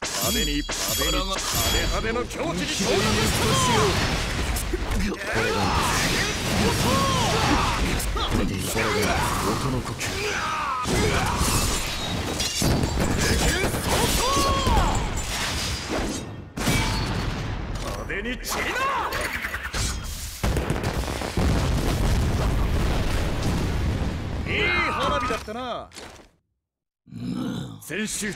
壁に壁に壁の境地に到達したこれがこれでこれが音の呼吸派に散りな花火だったな先週